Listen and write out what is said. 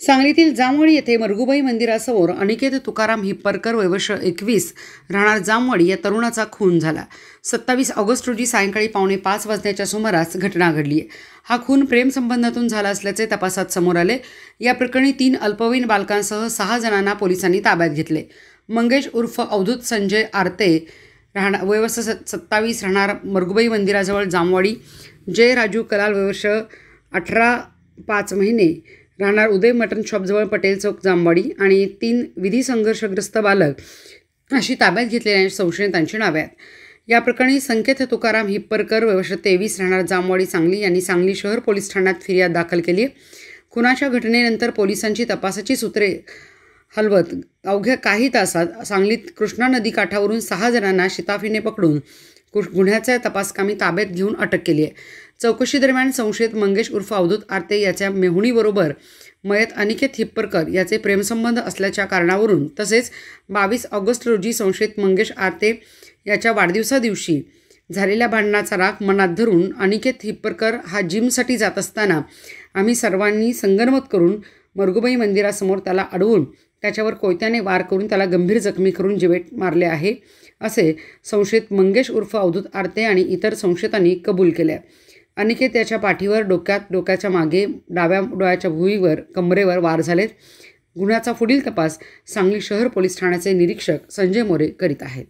सांगलीतील जामवाडी येथे मरगुबाई मंदिरासमोर अनिकेत तुकाराम हिप्परकर वयवर्ष एकवीस राहणार जामवाडी या तरुणाचा खून झाला. सत्तावीस ऑगस्ट रोजी सायंकाळी पावणे पाच वाजण्याच्या सुमारास घटना घडली आहे. हा खून प्रेमसंबंधातून झाला असल्याचे तपासात समोर आले. या प्रकरणी तीन अल्पवयीन बालकांसह सहा जणांना पोलिसांनी ताब्यात घेतले. मंगेश उर्फ अवधूत संजय आरते राहणार वयवर्ष सत्तावीस राहणार मरगुबाई मंदिराजवळ जामवाडी जय राजू कलाल वयवर्ष अठरा पाच महिने राहणार उदय मटन शॉपजवळ पटेल चौक जामवाडी आणि तीन विधी संघर्षग्रस्त बालक अशी ताब्यात घेतलेल्या संशयितांची नावे आहेत. या प्रकरणी संकेत तुकाराम हिप्परकर वर्ष तेवीस राहणार जामवाडी सांगली यांनी सांगली शहर पोलीस ठाण्यात फिर्याद दाखल केली आहे. खुनाच्या घटनेनंतर पोलिसांची तपासाची सूत्रे हलवत अवघ्या काही तासात सांगलीत कृष्णा नदी काठावरून सहा जणांना शिताफीने पकडून कुश गुन्ह्याचा तपासकामी ताब्यात घेऊन अटक केली आहे. चौकशीदरम्यान संशयित मंगेश उर्फ अवधूत आरते याच्या मेहुणीबरोबर मयत अनिकेत हिप्परकर याचे प्रेमसंबंध असल्याच्या कारणावरून तसेच बावीस ऑगस्ट रोजी संशयित मंगेश आरते याच्या वाढदिवसादिवशी झालेल्या भांडणाचा राग मनात धरून अनिकेत हिप्परकर हा जिमसाठी जात असताना आम्ही सर्वांनी संगनमत करून मरगुबाई मंदिरासमोर त्याला अडवून त्याच्यावर कोयत्याने वार करून त्याला गंभीर जखमी करून जिवेट मारले आहे असे संशयित मंगेश उर्फ अवधूत आरते आणि इतर संशयितांनी कबूल केले. अनिकेत त्याच्या पाठीवर डोक्यात डोक्याच्या मागे डाव्या डोळ्याच्या भुईवर कमरेवर वार झालेत. गुन्ह्याचा पुढील तपास सांगली शहर पोलीस ठाण्याचे निरीक्षक संजय मोरे करीत आहेत.